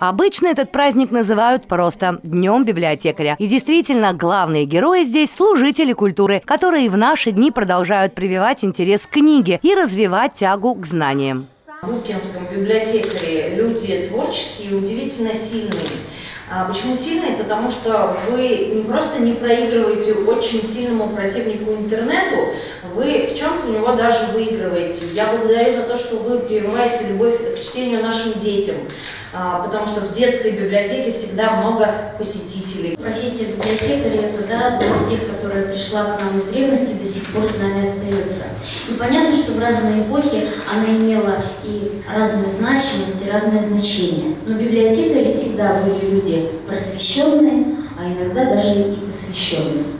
Обычно этот праздник называют просто Днем библиотекаря. И действительно, главные герои здесь – служители культуры, которые в наши дни продолжают прививать интерес к книге и развивать тягу к знаниям. В Губкинском библиотекаре люди творческие и удивительно сильные. А почему сильные? Потому что вы не просто не проигрываете очень сильному противнику интернету, вы в чем-то у него даже выигрываете. Я благодарю за то, что вы прививаете любовь к чтению нашим детям. А, потому что в детской библиотеке всегда много посетителей. Профессия библиотекаря – это да, одна из тех, которая пришла к нам из древности, до сих пор с нами остается. И понятно, что в разные эпохи она имела и разную значимость, и разное значение. Но библиотекари всегда были люди просвещенные, а иногда даже и посвященные.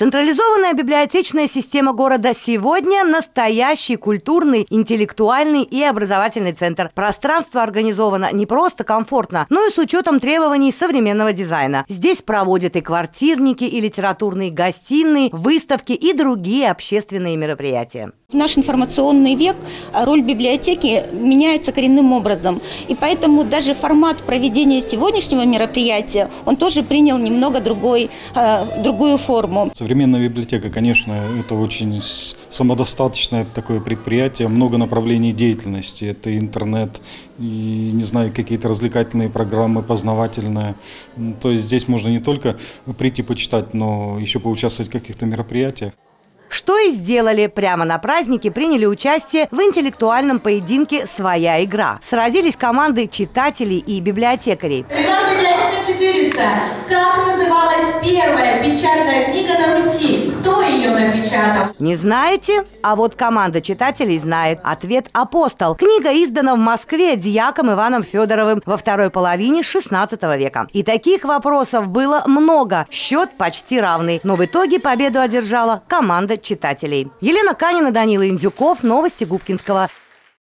Централизованная библиотечная система города сегодня – настоящий культурный, интеллектуальный и образовательный центр. Пространство организовано не просто комфортно, но и с учетом требований современного дизайна. Здесь проводят и квартирники, и литературные гостиные, выставки и другие общественные мероприятия. В наш информационный век роль библиотеки меняется коренным образом. И поэтому даже формат проведения сегодняшнего мероприятия, он тоже принял немного другой, э, другую форму. Современная библиотека, конечно, это очень самодостаточное такое предприятие, много направлений деятельности. Это интернет, и, не знаю, какие-то развлекательные программы, познавательные. То есть здесь можно не только прийти почитать, но еще поучаствовать в каких-то мероприятиях. Что и сделали. Прямо на празднике приняли участие в интеллектуальном поединке «Своя игра». Сразились команды читателей и библиотекарей. Ребята, библиотека 400. Как называлась первая печатная книга на напечатал? Не знаете? А вот команда читателей знает. Ответ «Апостол». Книга издана в Москве дьяком Иваном Федоровым во второй половине 16 века. И таких вопросов было много. Счет почти равный. Но в итоге победу одержала команда читателей. Елена Канина, Данила Индюков. Новости Губкинского.